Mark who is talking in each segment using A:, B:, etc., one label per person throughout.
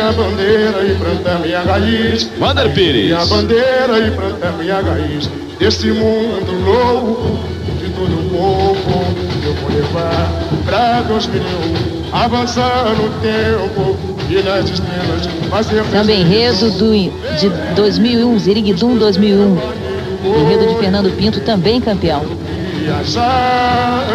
A: minha bandeira e planta minha raiz.
B: Wander Pires.
A: Minha bandeira e planta minha raiz. Desse mundo louco, de todo pouco, eu vou levar pra 2001. Avançar no tempo e nas estrelas fazer
C: Samba enredo do, de 2001, Ziriguidum 2001. Enredo de Fernando Pinto, também campeão.
A: viajar.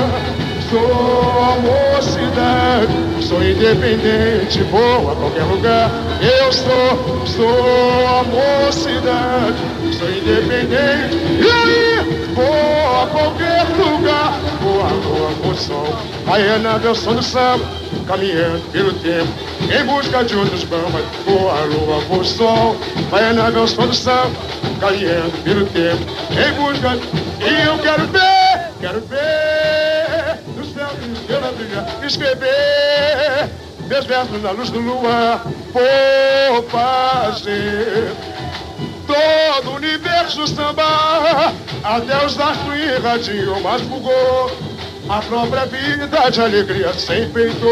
A: Sou mocidade, sou independente, vou a qualquer lugar. Eu sou, sou a mocidade, sou independente. E aí, vou a qualquer lugar. Vou sol. Baiana, meu som do samba, caminhando pelo tempo, em busca de outros bambas. Voa, lua, vou sol. Baiana, meu som do samba, caminhando pelo tempo, em busca. E eu quero ver, quero ver escrever meus versos na luz do luar. Vou fazer todo o universo samba, até os astros irradiam, mas bugou. A própria vida de alegria sem peito,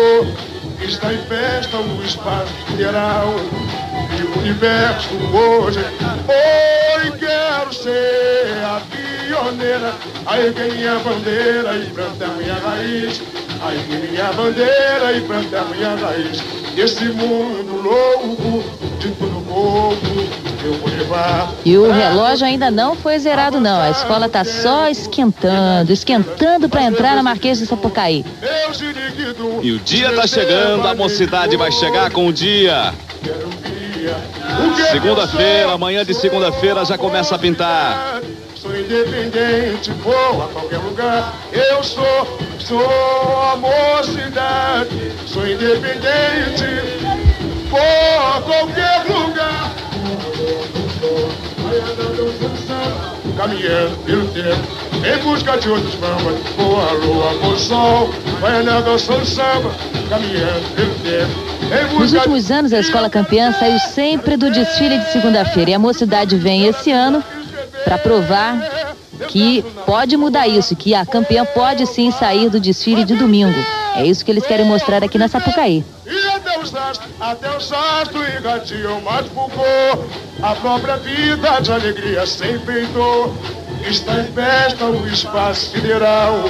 A: está em festa o espaço sideral. E o universo hoje, oi, quero ser a pioneira. Aí vem minha bandeira e planta minha raiz. Aí vem minha bandeira e planta minha raiz. Esse mundo louco, de vou levar.
C: E o relógio ainda não foi zerado, não. A escola tá só esquentando, esquentando para entrar na Marquês de Sapucaí.
B: E o dia tá chegando, a mocidade vai chegar com o dia.
A: Que que
B: Segunda-feira, amanhã de segunda-feira já começa a pintar.
A: Independente, vou a qualquer lugar. Eu sou, sou a mocidade. Sou independente, vou a qualquer lugar. Caminhando pelo tempo, em busca de outros bambas. Boa lua, bom sol, vai andando ao som do samba. Caminhando pelo tempo, em busca
C: Nos últimos anos, a escola campeã saiu sempre do desfile de segunda-feira. E a mocidade vem esse ano para provar que pode mudar isso, que a campeã pode sim sair do desfile de domingo. É isso que eles querem mostrar aqui na Sapucaí.
A: E até os astros, até os astros irradiam, mas bugou a própria vida de alegria sem peito. Está em festa o espaço sideral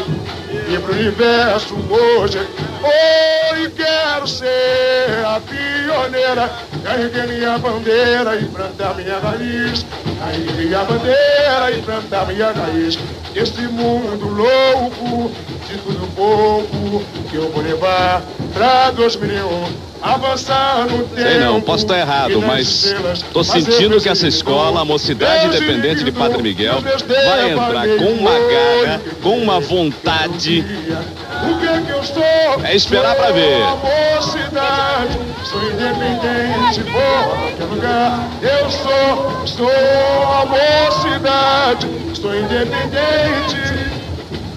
A: e pro universo hoje. Oi, quero ser a pioneira. Carreguei minha bandeira e plantar minha raiz. Carreguei minha bandeira e plantar minha raiz. Este mundo louco, de tudo pouco, que eu vou levar pra 2001. Avançar no tempo.
B: Sei não, posso estar errado, mas tô sentindo que essa escola, a Mocidade Independente de Padre Miguel, vai entrar com uma garra, com uma vontade.
A: O que é que eu sou?
B: É esperar pra ver.
A: Sou independente, vou a qualquer lugar. Eu sou, sou a mocidade, sou independente.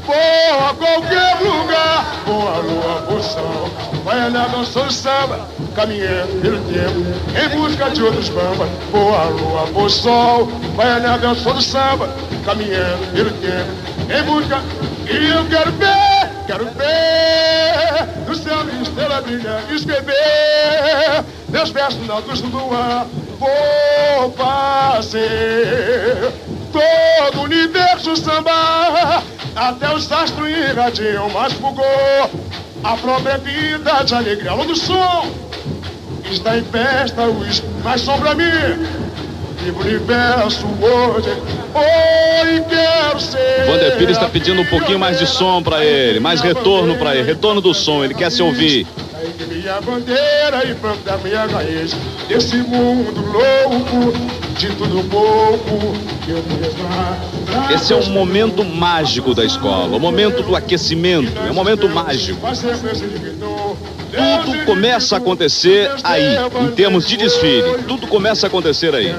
A: Vou a qualquer lugar, vou a lua, vou. Vai andar no som do samba, caminhando pelo tempo, em busca de outros bambas. Vou a lua, vou sol. Vai andar no som do samba, caminhando pelo tempo, em busca. E eu quero ver, quero ver, estrela brilhar, escrever meus versos na luz do ar. Vou fazer todo o universo samba, até os astros irradiam, mas bugou a própria vida de alegria. Alô do som, está em festa, os mais som pra mim. Viva o universo hoje, oi, quero ser.
B: Wander Pires está pedindo um pouquinho mais de som pra ele, mais retorno pra ele, retorno do som, ele quer se ouvir.
A: Aí que minha bandeira e planta minha raiz Desse mundo louco, de tudo pouco eu vou
B: Esse é um momento mágico da escola, o momento do aquecimento, é um momento mágico. Tudo começa a acontecer aí, em termos de desfile, tudo começa a acontecer aí.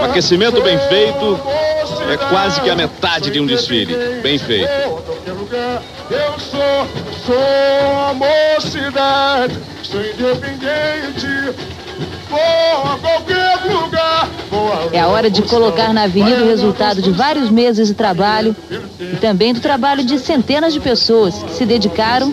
B: O aquecimento bem feito é quase que a metade de um desfile, bem feito.
A: Eu sou, sou a mocidade, sou independente, vou a qualquer lugar. vou a
C: É a hora de colocar na avenida o resultado de vários meses de trabalho e também do trabalho de centenas de pessoas que se dedicaram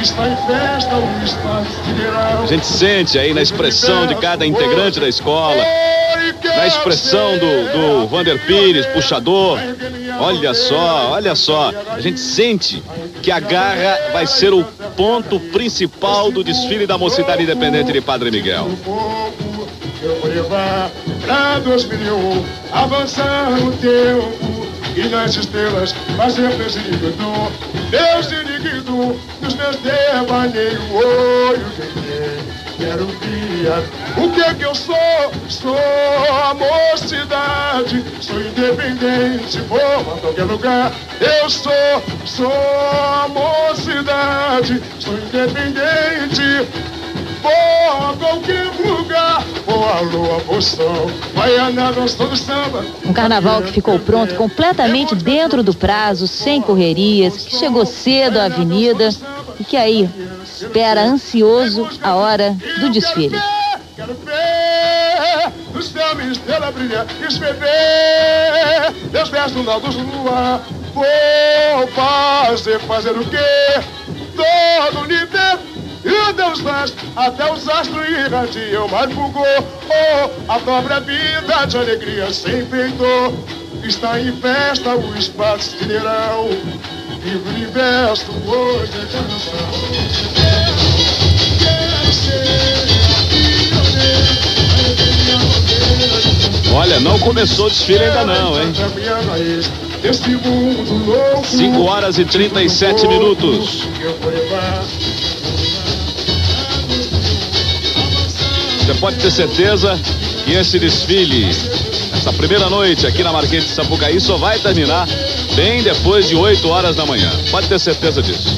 A: Está em festa o.
B: A gente sente aí na expressão de cada integrante da escola, na expressão do, do Vander Pires, puxador. Olha só, olha só. A gente sente que a garra vai ser o ponto principal do desfile da Mocidade Independente de Padre Miguel.
A: Eu levar pra 2001, avançar tempo e nas estrelas fazer presídio Deus dos meus devaneios, olho quero guiar. O que é que eu sou? Sou a mocidade, sou independente, vou a qualquer lugar. Eu sou, sou a mocidade, sou independente. Vou a qualquer lugar, vou lua, vou sol, vai andar gostando samba.
C: Um carnaval que ficou pronto completamente dentro do prazo, sem correrias, que chegou cedo à avenida e que aí espera ansioso a hora do desfile.
A: Quero ver o céu minha estrela brilha, escrever Deus versos na luz do luar. Vou fazer, fazer o quê? Todo o universo e Deus faz até os astros irradiam, mas bugou oh, a própria vida de alegria sem feitor. Está em festa o espaço sideral e o universo hoje é canção. Quero ser
B: Olha, não começou o desfile ainda não, hein? 5 horas e 37 minutos. Você pode ter certeza que esse desfile, essa primeira noite aqui na Marquês de Sapucaí, só vai terminar bem depois de 8 horas da manhã. Pode ter certeza disso.